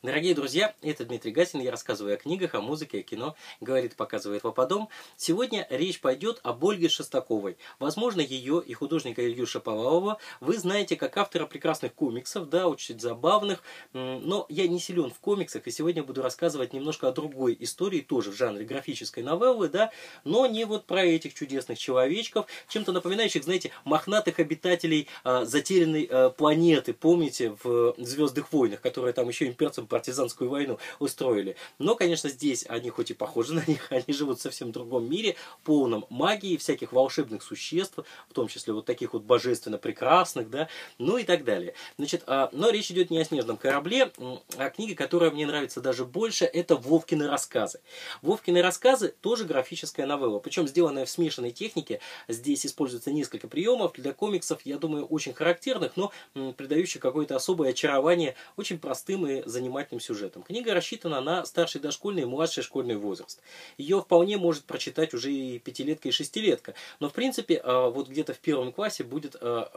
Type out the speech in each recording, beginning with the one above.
Дорогие друзья, это Дмитрий Гасин, я рассказываю о книгах, о музыке, о кино, говорит, показывает Вападом. Сегодня речь пойдет об Ольге Шестаковой. Возможно, ее и художника Илью Шаповалова вы знаете как автора прекрасных комиксов, да, очень забавных, но я не силен в комиксах, и сегодня буду рассказывать немножко о другой истории, тоже в жанре графической новеллы, да, но не вот про этих чудесных человечков, чем-то напоминающих, знаете, мохнатых обитателей э, затерянной э, планеты, помните, в «Звездных войнах», которые там еще имперцам партизанскую войну устроили. Но, конечно, здесь они хоть и похожи на них, они живут в совсем другом мире, полном магии, всяких волшебных существ, в том числе вот таких вот божественно прекрасных, да, ну и так далее. Значит, а, но речь идет не о снежном корабле, а книга, которая мне нравится даже больше, это Вовкины рассказы. Вовкины рассказы тоже графическая новелла, причем сделанная в смешанной технике. Здесь используется несколько приемов для комиксов, я думаю, очень характерных, но придающих какое-то особое очарование очень простым и занимательным занимательным сюжетом. Книга рассчитана на старший дошкольный и младший школьный возраст. Ее вполне может прочитать уже и пятилетка, и шестилетка. Но, в принципе, а, вот где-то в первом классе будет а,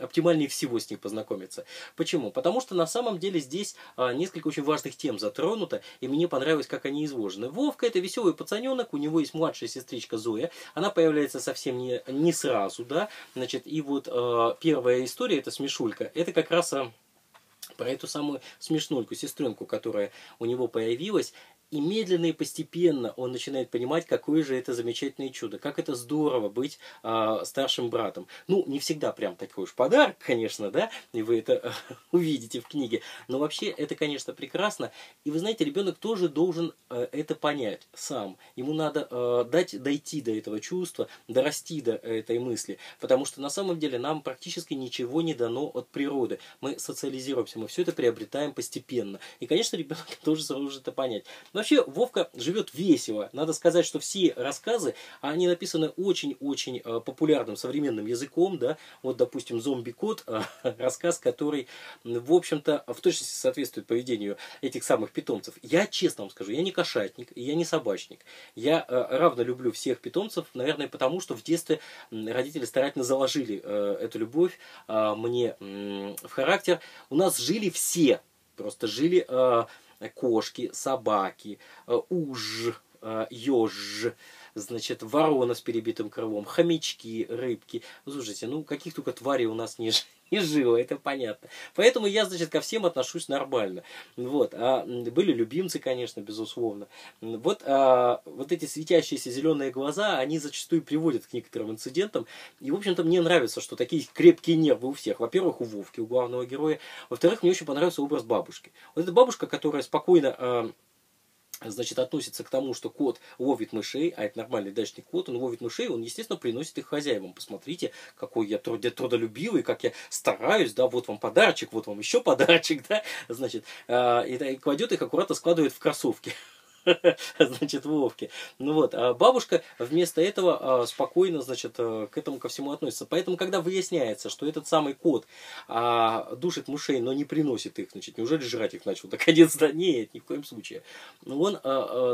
оптимальнее всего с ней познакомиться. Почему? Потому что на самом деле здесь а, несколько очень важных тем затронуто, и мне понравилось, как они изложены. Вовка это веселый пацаненок, у него есть младшая сестричка Зоя, она появляется совсем не, не сразу, да, значит, и вот первая история, это Смешулька, это как раз про эту самую смешнульку, сестренку, которая у него появилась, и медленно и постепенно он начинает понимать, какое же это замечательное чудо, как это здорово быть э, старшим братом. Ну, не всегда прям такой уж подарок, конечно, да, и вы это э, увидите в книге, но вообще это, конечно, прекрасно. И вы знаете, ребенок тоже должен э, это понять сам. Ему надо э, дать дойти до этого чувства, дорасти до этой мысли, потому что на самом деле нам практически ничего не дано от природы. Мы социализируемся, мы все это приобретаем постепенно. И, конечно, ребенок тоже сможет это понять. Но Вообще, Вовка живет весело. Надо сказать, что все рассказы, они написаны очень-очень э, популярным современным языком. Да? Вот, допустим, «Зомби-кот», э, рассказ, который, в общем-то, в точности соответствует поведению этих самых питомцев. Я честно вам скажу, я не кошатник, я не собачник. Я э, равно люблю всех питомцев, наверное, потому что в детстве родители старательно заложили эту любовь мне в характер. У нас жили все, просто жили кошки, собаки, э, уж, э, еж, значит, ворона с перебитым крылом, хомячки, рыбки. Слушайте, ну каких только тварей у нас не, не жило, это понятно. Поэтому я, значит, ко всем отношусь нормально. Вот. А были любимцы, конечно, безусловно. Вот, а, вот эти светящиеся зеленые глаза, они зачастую приводят к некоторым инцидентам. И, в общем-то, мне нравится, что такие крепкие нервы у всех. Во-первых, у Вовки, у главного героя. Во-вторых, мне очень понравился образ бабушки. Вот эта бабушка, которая спокойно а, значит, относится к тому, что кот ловит мышей, а это нормальный дачный кот, он ловит мышей, он, естественно, приносит их хозяевам. Посмотрите, какой я труд, трудолюбивый, как я стараюсь, да, вот вам подарочек, вот вам еще подарочек, да, значит, э, и, и кладет их аккуратно, складывает в кроссовки. значит, Вовке. Ну вот, а бабушка вместо этого а, спокойно, значит, э, к этому ко всему относится. Поэтому, когда выясняется, что этот самый кот а, душит мышей, но не приносит их, значит, неужели жрать их начал? Наконец-то нет, ни в коем случае. Он,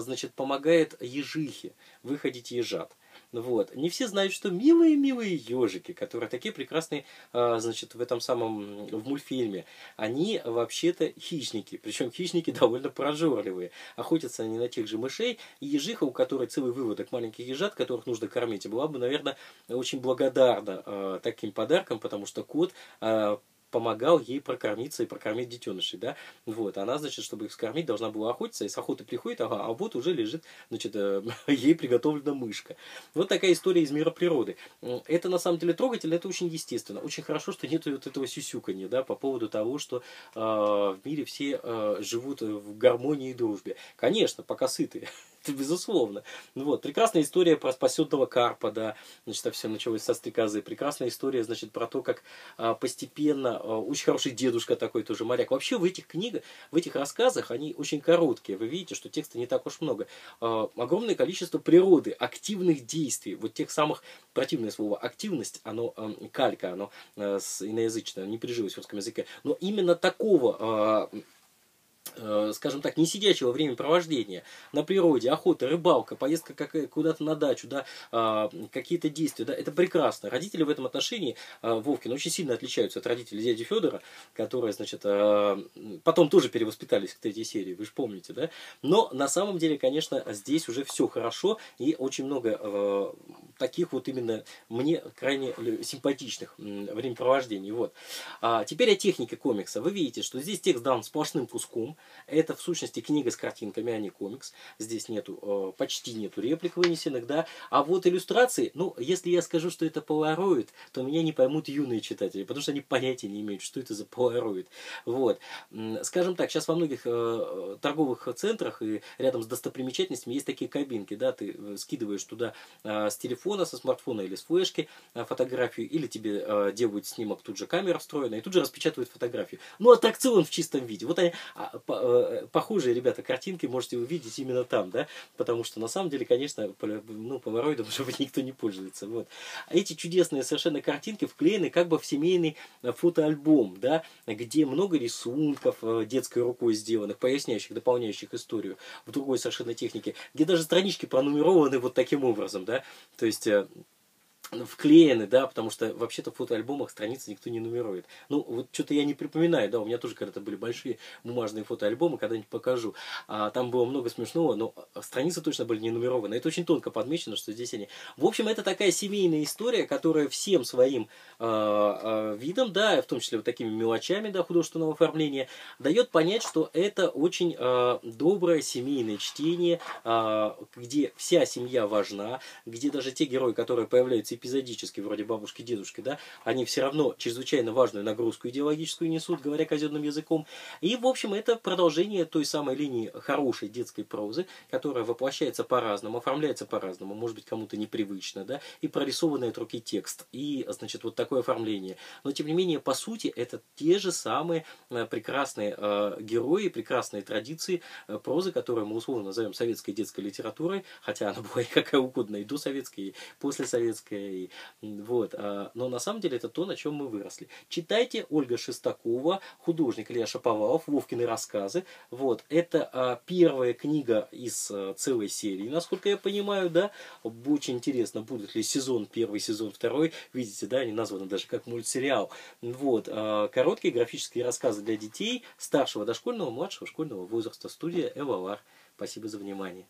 значит, помогает ежихе выходить ежат. Вот. Не все знают, что милые-милые ежики, которые такие прекрасные, а, значит, в этом самом, в мультфильме, они вообще-то хищники. Причем хищники довольно прожорливые. Охотятся они на тех же мышей. И ежиха, у которой целый выводок маленьких ежат, которых нужно кормить, была бы, наверное, очень благодарна э, таким подарком, потому что кот э, помогал ей прокормиться и прокормить детенышей, да, вот, она, значит, чтобы их скормить, должна была охотиться, и с охоты приходит, ага, а вот уже лежит, значит, э, ей приготовлена мышка. Вот такая история из мира природы. Это, на самом деле, трогательно, это очень естественно. Очень хорошо, что нет вот этого сюсюканья, да, по поводу того, что э, в мире все э, живут в гармонии и дружбе. Конечно, пока сытые, безусловно. Ну вот, прекрасная история про спасенного карпа, да, значит, это все началось со стрекозы. Прекрасная история, значит, про то, как а, постепенно, а, очень хороший дедушка такой тоже, моряк. Вообще в этих книгах, в этих рассказах, они очень короткие. Вы видите, что текста не так уж много. А, огромное количество природы, активных действий, вот тех самых, противное слово, активность, оно а, калька, оно а, иноязычное, не прижилось в русском языке. Но именно такого а, скажем так, не сидячего времяпровождения на природе, охота, рыбалка, поездка как, куда-то на дачу, да, а, какие-то действия, да, это прекрасно. Родители в этом отношении, а, Вовкин, очень сильно отличаются от родителей дяди Федора, которые, значит, потом тоже перевоспитались к третьей серии, вы же помните, да. Но на самом деле, конечно, здесь уже все хорошо и очень много таких вот именно мне крайне симпатичных времяпровождений. Вот. А теперь о технике комикса. Вы видите, что здесь текст дан сплошным куском, это в сущности книга с картинками, а не комикс. Здесь нету, э, почти нету реплик вынесенных, да. А вот иллюстрации, ну, если я скажу, что это полароид, то меня не поймут юные читатели, потому что они понятия не имеют, что это за полароид. Вот. Скажем так, сейчас во многих э, торговых центрах и рядом с достопримечательностями есть такие кабинки, да, ты э, скидываешь туда с телефона, со смартфона или с флешки фотографию, или тебе делают снимок, тут же камера встроена, и тут же распечатывают фотографию. Ну, аттракцион в чистом виде. Вот они, а, Э, похожие, ребята, картинки можете увидеть именно там, да, потому что на самом деле, конечно, ну, полароидом уже никто не пользуется, вот. Эти чудесные совершенно картинки вклеены как бы в семейный э, фотоальбом, да, где много рисунков э, детской рукой сделанных, поясняющих, дополняющих историю в другой совершенно технике, где даже странички пронумерованы вот таким образом, да, то есть to вклеены, да, потому что вообще-то в фотоальбомах страницы никто не нумерует. Ну, вот что-то я не припоминаю, да, у меня тоже когда-то были большие бумажные фотоальбомы, когда-нибудь покажу. А, там было много смешного, но страницы точно были не нумерованы. Это очень тонко подмечено, что здесь они... В общем, это такая семейная история, которая всем своим э, э, видом, да, в том числе вот такими мелочами, да, художественного оформления, дает понять, что это очень э, доброе семейное чтение, э, где вся семья важна, где даже те герои, которые появляются эпизодически, вроде бабушки, дедушки, да, они все равно чрезвычайно важную нагрузку идеологическую несут, говоря казенным языком. И, в общем, это продолжение той самой линии хорошей детской прозы, которая воплощается по-разному, оформляется по-разному, может быть, кому-то непривычно, да, и прорисованный от руки текст, и, значит, вот такое оформление. Но, тем не менее, по сути, это те же самые э, прекрасные э, герои, прекрасные традиции э, прозы, которые мы условно назовем советской детской литературой, хотя она была и какая угодно, и до советской, и после советской, и, вот. А, но на самом деле это то, на чем мы выросли. Читайте Ольга Шестакова, художник Илья Шаповалов, Вовкины рассказы. Вот. Это а, первая книга из а, целой серии, насколько я понимаю, да. Очень интересно, будет ли сезон первый, сезон второй. Видите, да, они названы даже как мультсериал. Вот. Короткие графические рассказы для детей старшего дошкольного, младшего школьного возраста. Студия Эвалар. Спасибо за внимание.